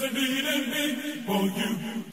just a beating me for you.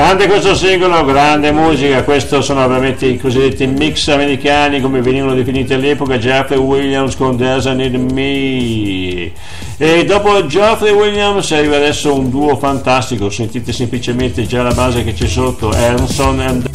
Grande questo singolo, grande musica, questo sono ovviamente i cosiddetti mix americani come venivano definiti all'epoca, Jeffrey Williams con There's Me. E dopo Geoffrey Williams arriva adesso un duo fantastico, sentite semplicemente già la base che c'è sotto, Ernson and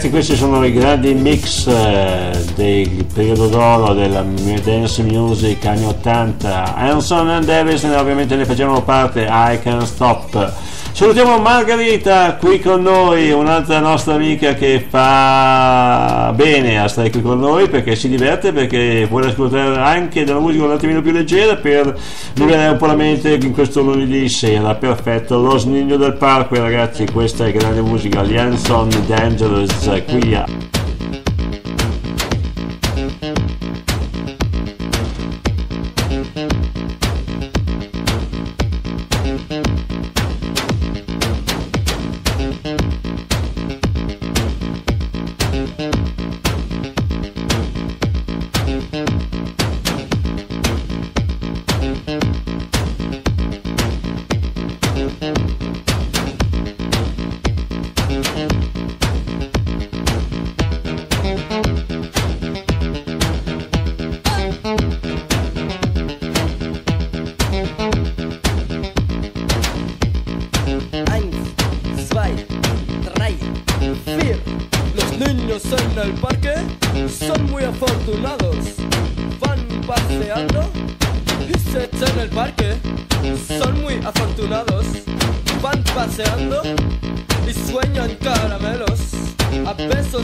Ragazzi questi sono i grandi mix eh, del periodo d'oro della dance music anni 80 Anson and Davis ovviamente ne facevano parte I Can Stop. Salutiamo Margherita qui con noi, un'altra nostra amica che fa bene a stare qui con noi perché si diverte, perché vuole ascoltare anche della musica un attimino più leggera per liberare un po' la mente in questo lunedì sera. Perfetto, lo snigno del parco ragazzi, questa è grande musica, Lianson Dangerous 再会呀、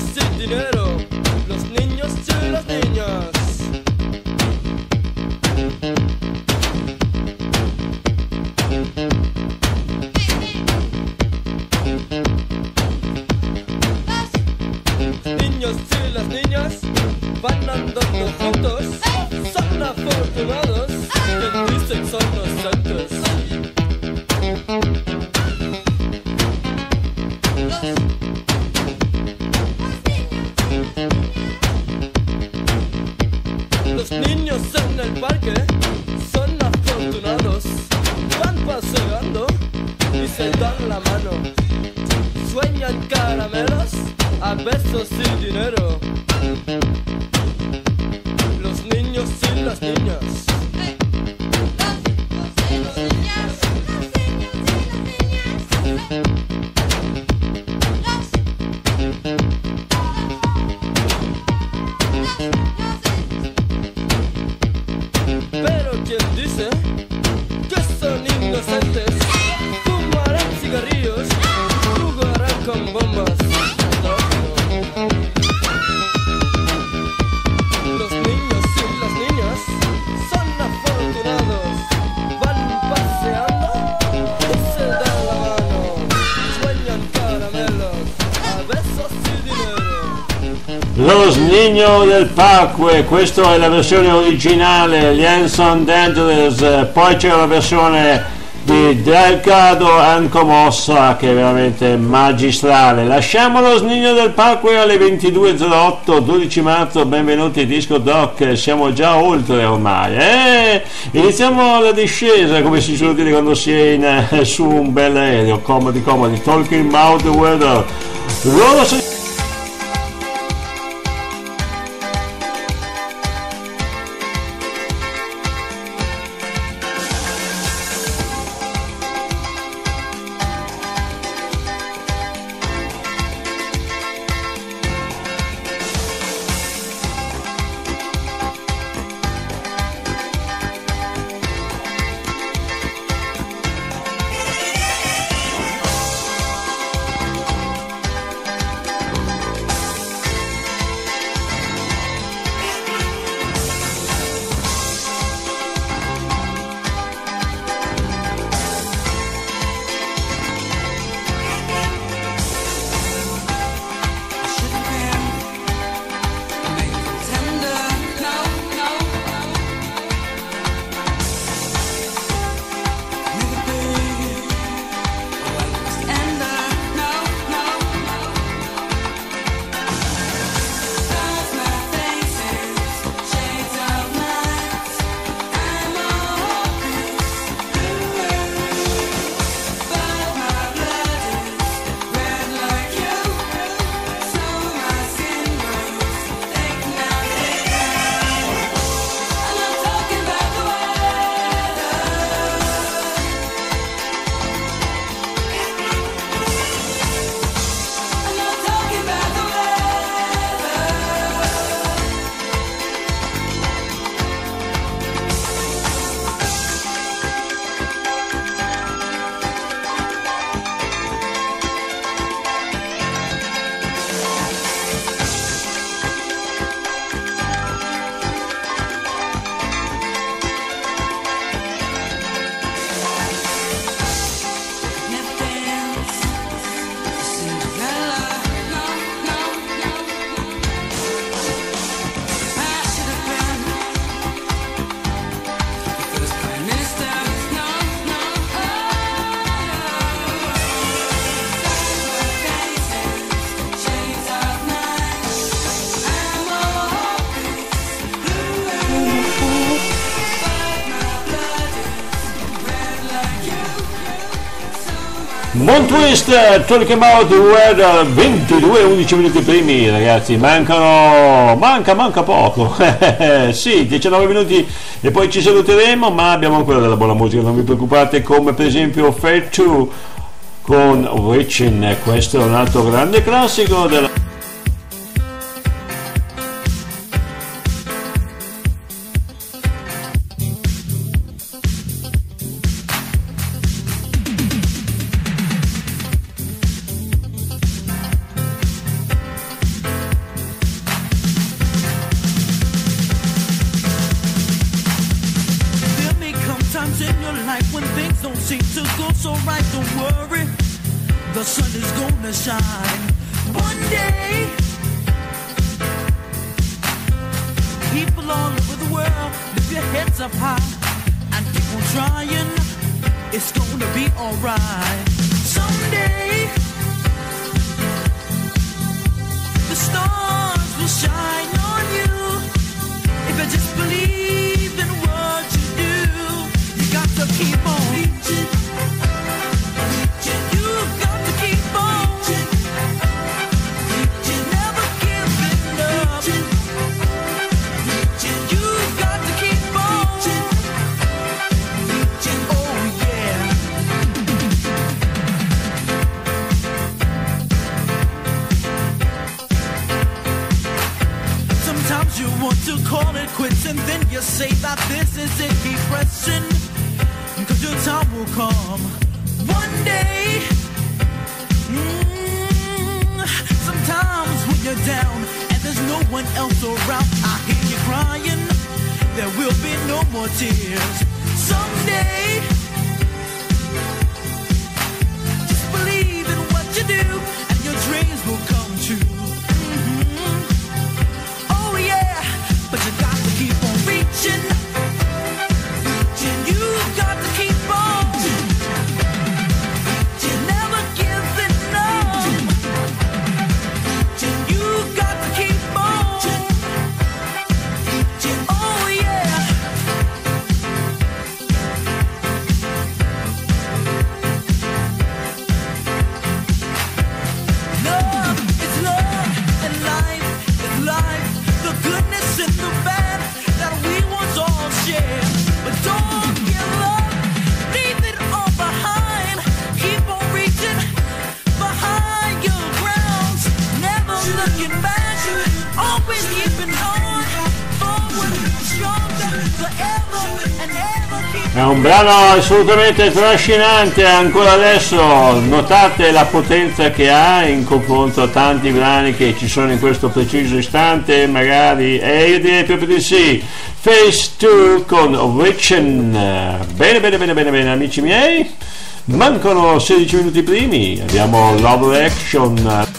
sin dinero, los niños y las niñas. Los niños y las niñas van andando juntos, son afortunados, que dicen son los santos. Los niños en el parque son afortunados, van paseando y se dan la mano. Sueñan caramelos a besos y dinero. Los niños y las niñas. Legno del Parque, questa è la versione originale, gli Anson Dangerous, poi c'è la versione di Delgado Ancomossa che è veramente magistrale. Lasciamo lo snigno del Parque alle 22.08, 12 marzo, benvenuti Disco Doc, siamo già oltre ormai. Eh? Iniziamo la discesa, come si suol dire quando si è in, su un bel aereo, comodi comodi, talking about the weather. Loro sono Con Twist, Talk About the Weather, 22 11 minuti primi ragazzi, mancano, manca, manca poco, sì, 19 minuti e poi ci saluteremo, ma abbiamo ancora della buona musica, non vi preoccupate, come per esempio Fair 2 con Witchin, questo è un altro grande classico della... the sun is gonna shine one day. People all over the world, lift your heads up high and keep on trying. It's gonna be alright someday. The stars will shine on you if you just believe in. question, cause your time will come one day. Mm, sometimes when you're down and there's no one else around, I hear you crying. There will be no more tears someday. Just believe in what you do, and your dreams will come true. Brano assolutamente trascinante ancora adesso notate la potenza che ha in confronto a tanti brani che ci sono in questo preciso istante magari e io direi proprio di sì. Face 2 con Witchen. Bene bene bene bene bene amici miei. Mancano 16 minuti primi abbiamo Love action.